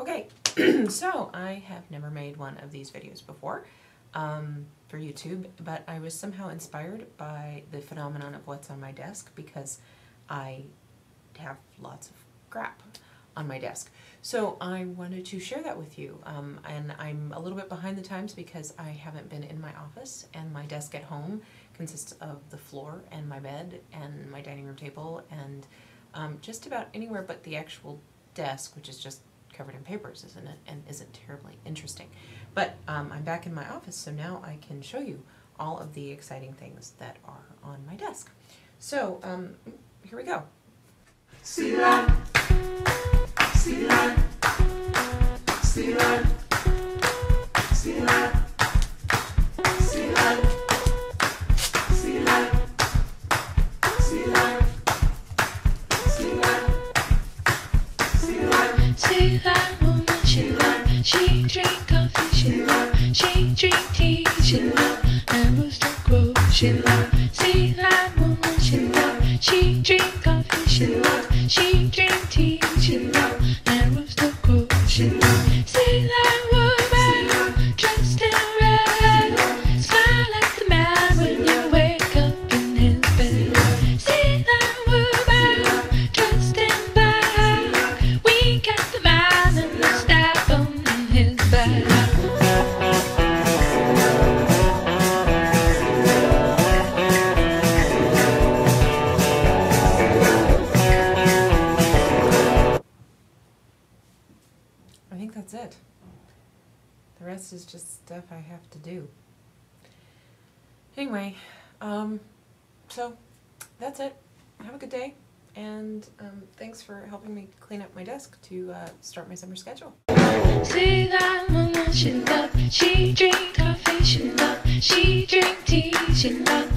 Okay, so I have never made one of these videos before um, for YouTube, but I was somehow inspired by the phenomenon of what's on my desk because I have lots of crap on my desk. So I wanted to share that with you. Um, and I'm a little bit behind the times because I haven't been in my office and my desk at home consists of the floor and my bed and my dining room table and um, just about anywhere but the actual desk, which is just covered in papers, isn't it? And isn't terribly interesting. But um, I'm back in my office, so now I can show you all of the exciting things that are on my desk. So um, here we go. See that? That? Woman, she she drink coffee, she love, she drink tea, she love, and rooster crow, she love. See that woman, she love, she drink coffee, she love, she drink tea, think that's it. The rest is just stuff I have to do. Anyway, um, so that's it. Have a good day, and um, thanks for helping me clean up my desk to uh, start my summer schedule. Woman, she love, she drink coffee, she love, she drink tea, she love,